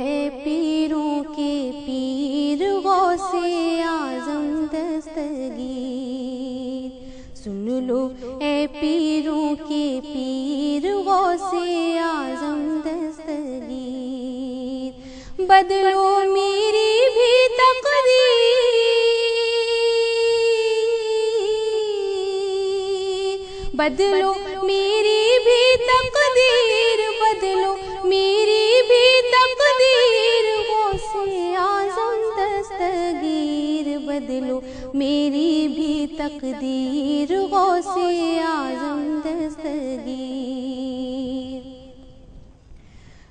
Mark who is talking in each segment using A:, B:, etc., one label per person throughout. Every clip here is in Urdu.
A: اے پیروں کے پیر، غوث اعظم دستگیر۔ سن لو اے پیروں کے پیر، غوث اعظم دستگیر۔ بدلو میری بھی تقدیر۔ بدلو میری بھی تقدیر۔ بدلو میری بھی تقدیر غوث اعظم دستگیر۔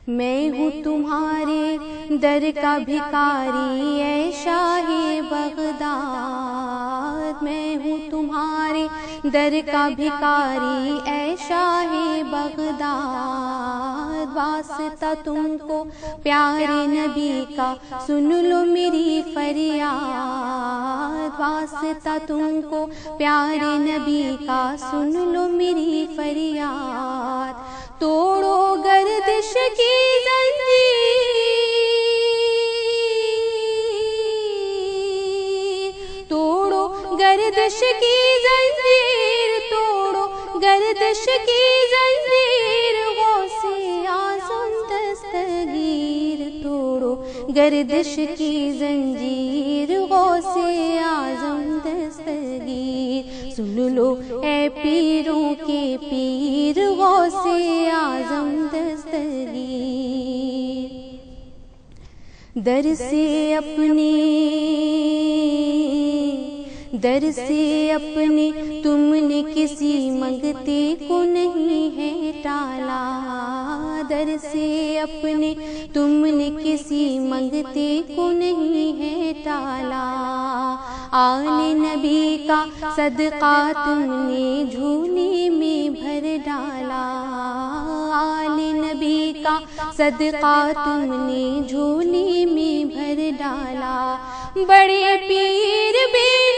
A: میں ہوں تمہارے در کا بھکاری، اے شاہ بغداد۔ میں ہوں تمہارے در کا بھکاری، اے شاہ بغداد۔ واسطہ تم کو پیارے نبی کا، سن لو میری فریاد۔ واسطہ تم کو پیارے نبی کا، سن لو میری فریاد۔ توڑو گردش کی گردش کی زنجیر توڑو، گردش کی زنجیر غوث اعظم دستگیر توڑو، گردش کی زنجیر غوث اعظم دستگیر۔ سن لو اے پیروں کے پیر غوث اعظم دستگیر۔ در سے اپنے در سے اپنے تم نے کسی منگتے کو نہیں ہے ٹالا۔ در سے اپنے تم نے کسی منگتے کو نہیں ہے ٹالا۔ آل نبی کا صدقہ تم نے جھونے میں بھر ڈالا۔ آل نبی کا صدقہ تم نے جھونے میں بھر ڈالا۔ بڑے پیر بے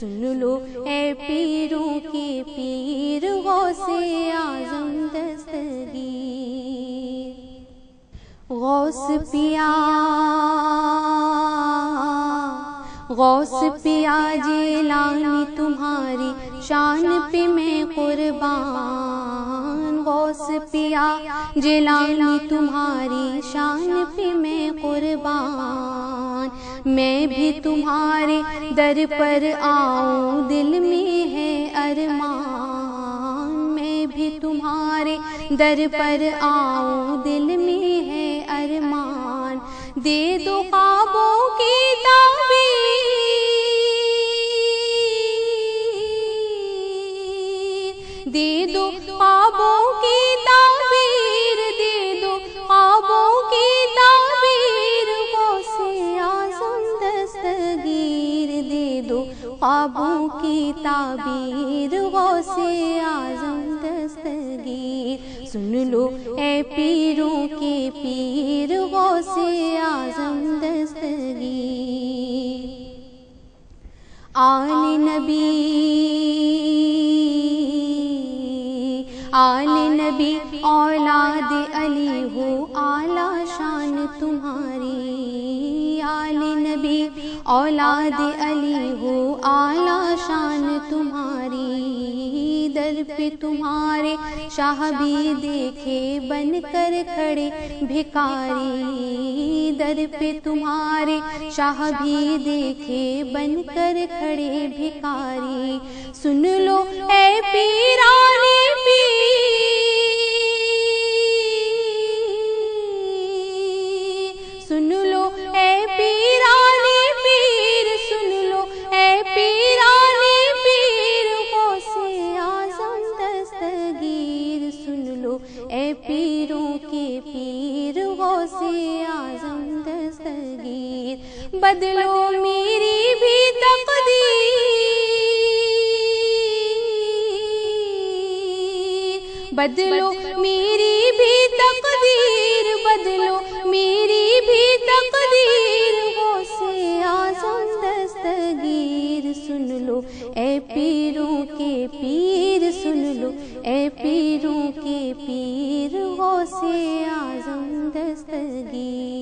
A: سن لو۔ اے پیروں کے پیر، غوث اعظم دستگیر۔ غوث پیا۔ غوث پیا جیلانی تمہاری شان پہ میں قربان۔ غوث پیا جیلانی تمہاری شان پہ میں قربان۔ میں بھی تمہارے در پر آؤں، دل میں ہے ارمان۔ میں بھی تمہارے در پر آؤں، دل میں ہے ارمان۔ دے دو کی تعبیر غوث اعظم دستگیر۔ سن لو اے پیروں کے پیر، غوث اعظم دستگیر۔ آل نبی آل نبی، اولاد علی ہو، اعلی شان تمہاری۔ آل نبی، اولاد علی ہو، اعلی شان تمہاری، در پہ تمہارے شاہ بھی دیکھے، بن کر کھڑے بھکاری، در پہ تمہارے شاہ بھی دیکھے، بن کر کھڑے بھکاری۔ سن لو اے پیرانے پیر بدلو میری بھی تقدیر۔ بدلو میری بھی تقدیر، بدلو میری بھی تقدیر۔ وہ سے آزم دستگیر۔ سن لو، اے پیروں کے پیر، سن لو، اے پیروں کے پیر۔ وہ سے آزم دستگیر۔